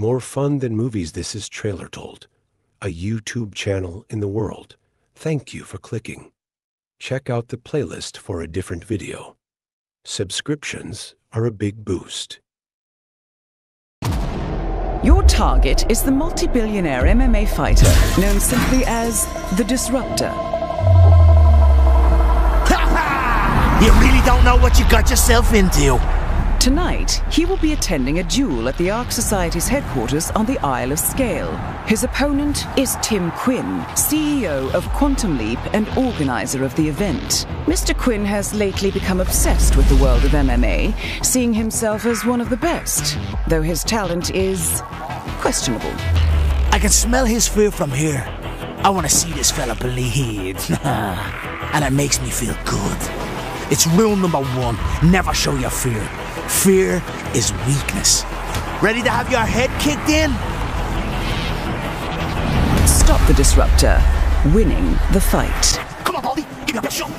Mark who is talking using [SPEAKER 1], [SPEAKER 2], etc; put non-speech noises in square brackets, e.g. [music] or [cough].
[SPEAKER 1] More fun than movies, this is Trailer Told, a YouTube channel in the world. Thank you for clicking. Check out the playlist for a different video. Subscriptions are a big boost.
[SPEAKER 2] Your target is the multi billionaire MMA fighter known simply as the Disruptor.
[SPEAKER 3] You really don't know what you got yourself into.
[SPEAKER 2] Tonight, he will be attending a duel at the Ark Society's headquarters on the Isle of Sgail. His opponent is Tim Quinn, CEO of Quantum Leap and organizer of the event. Mr. Quinn has lately become obsessed with the world of MMA, seeing himself as one of the best, though his talent is questionable.
[SPEAKER 3] I can smell his fear from here. I want to see this fella bleed. [laughs] and it makes me feel good. It's rule number one never show your fear. Fear is weakness. Ready to have your head kicked in?
[SPEAKER 2] Stop the disruptor, winning the fight.
[SPEAKER 3] Come on, Baldy. Give me a shot.